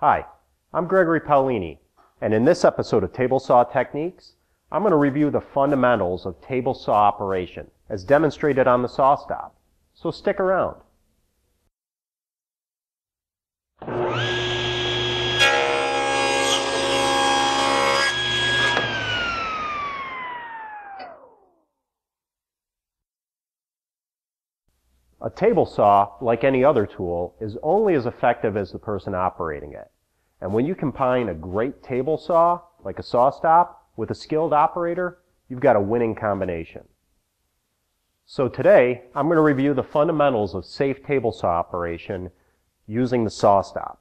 Hi, I'm Gregory Paolini, and in this episode of Table Saw Techniques, I'm going to review the fundamentals of table saw operation as demonstrated on the SawStop. So stick around. A table saw, like any other tool, is only as effective as the person operating it. And when you combine a great table saw, like a SawStop, with a skilled operator, you've got a winning combination. So today, I'm going to review the fundamentals of safe table saw operation using the SawStop.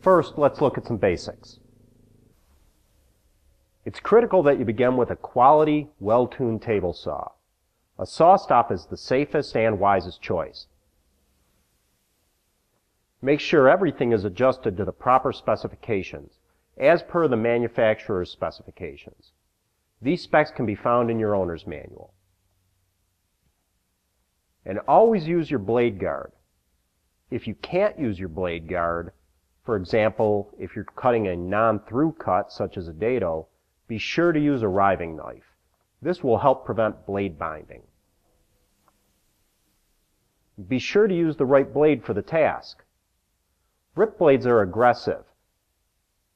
First, let's look at some basics. It's critical that you begin with a quality, well-tuned table saw. A SawStop is the safest and wisest choice. Make sure everything is adjusted to the proper specifications, as per the manufacturer's specifications. These specs can be found in your owner's manual. And always use your blade guard. If you can't use your blade guard, for example, if you're cutting a non-through cut, such as a dado, be sure to use a riving knife. This will help prevent blade binding. Be sure to use the right blade for the task. Rip blades are aggressive.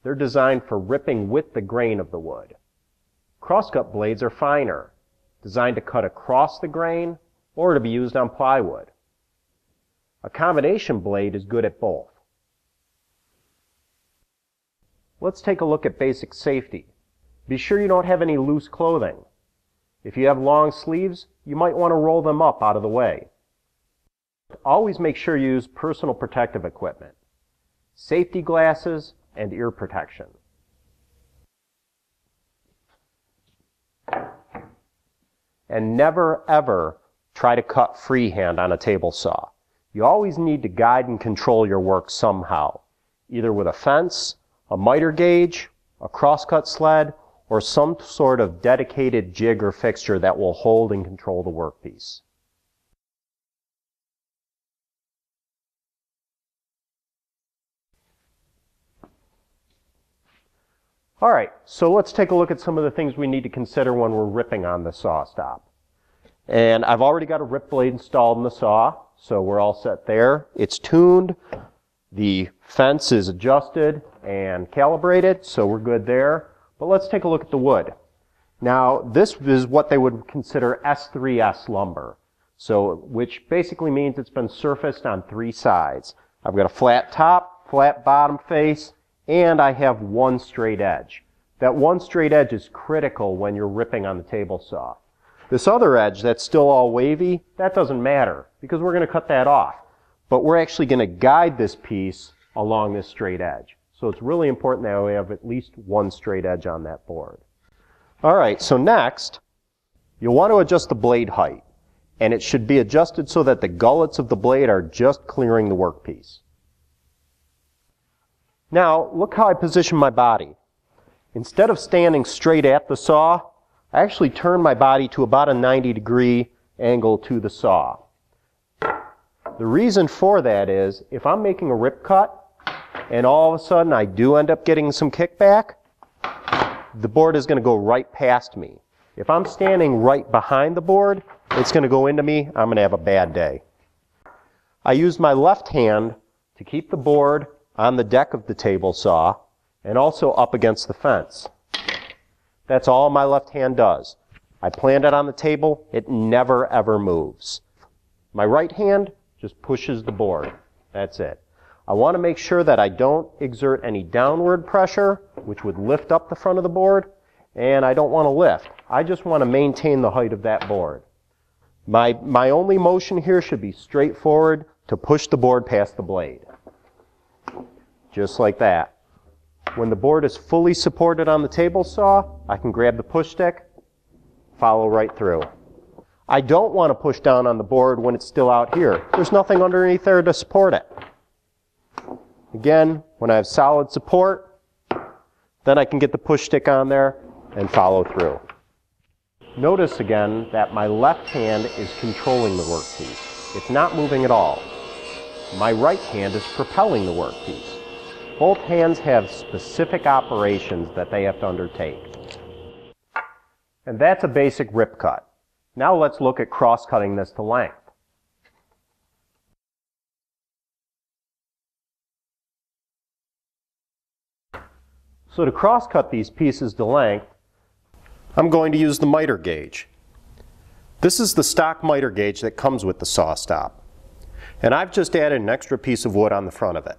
They're designed for ripping with the grain of the wood. Crosscut blades are finer, designed to cut across the grain or to be used on plywood. A combination blade is good at both. Let's take a look at basic safety. Be sure you don't have any loose clothing. If you have long sleeves, you might want to roll them up out of the way. Always make sure you use personal protective equipment, safety glasses, and ear protection. And never ever try to cut freehand on a table saw. You always need to guide and control your work somehow, either with a fence, a miter gauge, a crosscut sled, or some sort of dedicated jig or fixture that will hold and control the workpiece. All right, so let's take a look at some of the things we need to consider when we're ripping on the SawStop. And I've already got a rip blade installed in the saw, so we're all set there. It's tuned, the fence is adjusted and calibrated, so we're good there. But let's take a look at the wood. Now, this is what they would consider S3S lumber. So, which basically means it's been surfaced on three sides. I've got a flat top, flat bottom face, and I have one straight edge. That one straight edge is critical when you're ripping on the table saw. This other edge that's still all wavy, that doesn't matter because we're going to cut that off. But we're actually going to guide this piece along this straight edge. So it's really important that we have at least one straight edge on that board. All right, so next, you'll want to adjust the blade height. And it should be adjusted so that the gullets of the blade are just clearing the workpiece. Now, look how I position my body. Instead of standing straight at the saw, I actually turn my body to about a 90 degree angle to the saw. The reason for that is if I'm making a rip cut and all of a sudden I do end up getting some kickback, the board is going to go right past me. If I'm standing right behind the board, it's going to go into me. I'm going to have a bad day. I use my left hand to keep the board on the deck of the table saw and also up against the fence. That's all my left hand does. I plant it on the table. It never ever moves. My right hand just pushes the board. That's it. I want to make sure that I don't exert any downward pressure, which would lift up the front of the board, and I don't want to lift. I just want to maintain the height of that board. My, my only motion here should be straightforward to push the board past the blade just like that. When the board is fully supported on the table saw, I can grab the push stick, follow right through. I don't want to push down on the board when it's still out here. There's nothing underneath there to support it. Again, when I have solid support, then I can get the push stick on there and follow through. Notice again that my left hand is controlling the workpiece. It's not moving at all. My right hand is propelling the workpiece. Both hands have specific operations that they have to undertake. And that's a basic rip cut. Now let's look at cross-cutting this to length. So to cross-cut these pieces to length, I'm going to use the miter gauge. This is the stock miter gauge that comes with the SawStop. And I've just added an extra piece of wood on the front of it.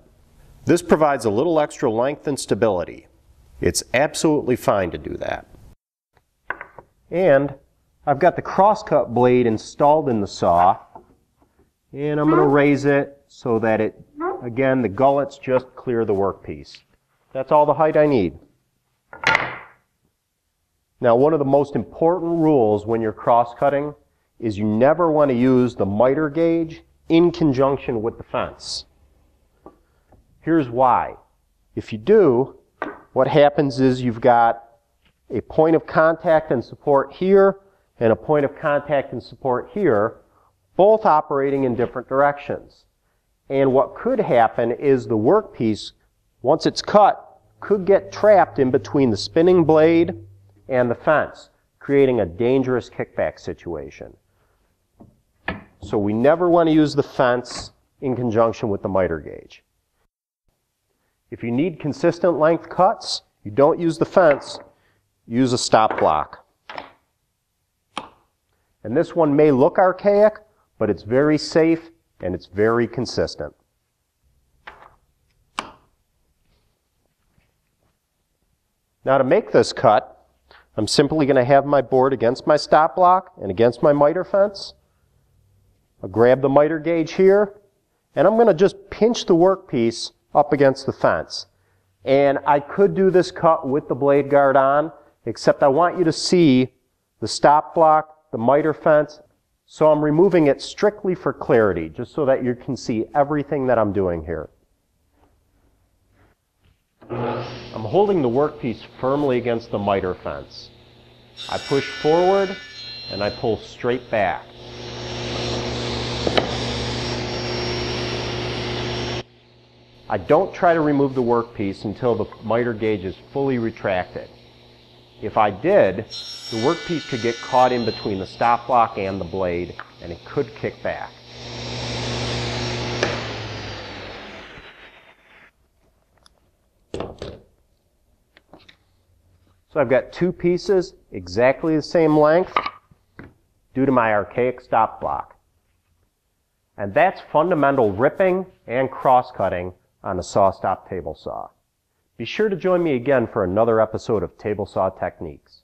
This provides a little extra length and stability. It's absolutely fine to do that. And I've got the crosscut blade installed in the saw. And I'm going to raise it so that it, again, the gullets just clear the workpiece. That's all the height I need. Now, one of the most important rules when you're cross-cutting is you never want to use the miter gauge in conjunction with the fence. Here's why. If you do, what happens is you've got a point of contact and support here and a point of contact and support here, both operating in different directions. And what could happen is the workpiece, once it's cut, could get trapped in between the spinning blade and the fence, creating a dangerous kickback situation. So we never want to use the fence in conjunction with the miter gauge. If you need consistent length cuts, you don't use the fence, use a stop block. And this one may look archaic, but it's very safe and it's very consistent. Now to make this cut, I'm simply going to have my board against my stop block and against my miter fence. I'll grab the miter gauge here, and I'm going to just pinch the workpiece up against the fence. And I could do this cut with the blade guard on, except I want you to see the stop block, the miter fence, so I'm removing it strictly for clarity, just so that you can see everything that I'm doing here. I'm holding the workpiece firmly against the miter fence. I push forward and I pull straight back. I don't try to remove the workpiece until the miter gauge is fully retracted. If I did, the workpiece could get caught in between the stop block and the blade and it could kick back. So I've got two pieces, exactly the same length, due to my archaic stop block. And that's fundamental ripping and cross-cutting on a SawStop table saw. Be sure to join me again for another episode of Table Saw Techniques.